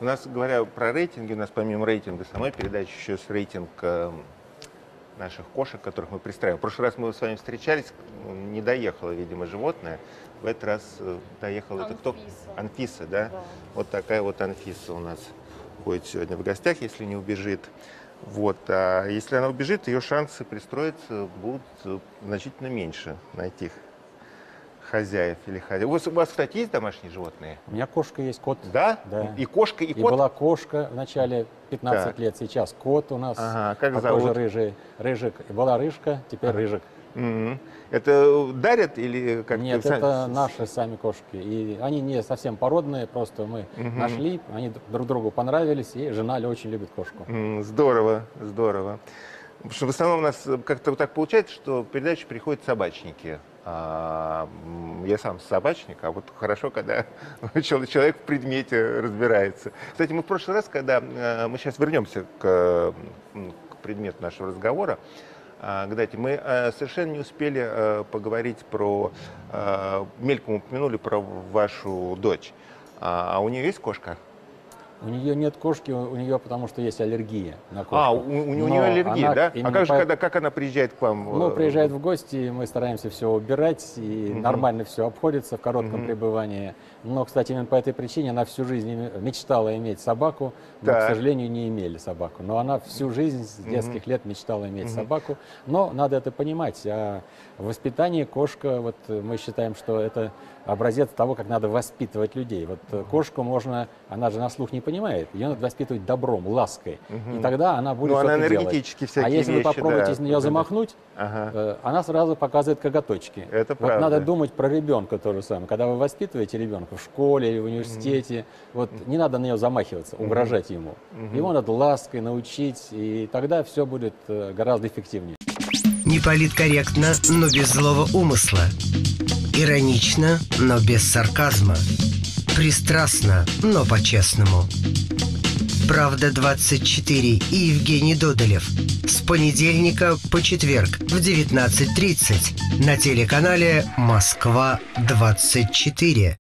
У нас, говоря про рейтинги, у нас помимо рейтинга самой передачи еще есть рейтинг э, наших кошек, которых мы пристраиваем. В прошлый раз мы с вами встречались, не доехало, видимо, животное. В этот раз э, доехал это кто? Анфиса. Анфиса, да? Да. Вот такая вот Анфиса у нас ходит сегодня в гостях, если не убежит. Вот. А если она убежит, ее шансы пристроиться будут э, значительно меньше найти хозяев или хозяев. У вас, у вас, кстати, есть домашние животные? У меня кошка есть, кот. Да? Да. И кошка, и, И кот? была кошка в начале 15 Так. лет, сейчас кот у нас. Ага, как такой зовут? же рыжий. Рыжик. И Была рыжка, теперь рыжик. Мгм. Это дарят или как Нет, это наши сами кошки. И они не совсем породные, просто мы Мгм. нашли, они друг другу понравились, и жена очень любит кошку. Здорово, здорово. Потому что в основном у нас как-то вот так получается, что в передачу приходят собачники. А, я сам собачник, а вот хорошо, когда чел- человек в предмете разбирается. Кстати, мы в прошлый раз, когда э, мы сейчас вернемся к, к предмету нашего разговора, а, Кстати, мы э, совершенно не успели э, поговорить про, мельком упомянули про вашу дочь. А а у нее есть кошка? У нее нет кошки, у у нее потому что есть аллергия на кошку. А, у, у Но нее аллергия, она да? А как же, по- когда, как она приезжает к вам? Ну, э, приезжает в гости, мы стараемся все убирать, и Мгм. нормально все обходится в коротком Мгм. пребывании. Но, кстати, именно по этой причине она всю жизнь мечтала иметь собаку, но, Так. к сожалению, не имели собаку. Но она всю жизнь с детских лет мечтала иметь Мгм. собаку. Но надо это понимать. А в воспитании кошка, вот мы считаем, что это образец того, как надо воспитывать людей. Вот э, кошку можно, она же на слух не понимает, ее надо воспитывать добром, лаской. Мгм. И тогда она будет Ну, она что-то делать. энергетически А всякие если вы вещи, попробуете да, на нее вот замахнуть, Ага. Э, она сразу показывает коготочки. Это вот правда. надо думать про ребенка то же самое. Когда вы воспитываете ребенка в школе или в университете, вот не надо на нее замахиваться, угрожать ему. Мгм. Его надо лаской научить, и тогда все будет э, гораздо эффективнее. Неполиткорректно, но без злого умысла. Иронично, но без сарказма. Пристрастно, но по-честному. Правда 24 и Евгений Додолев. С понедельника по четверг в 19.30 на телеканале Москва 24.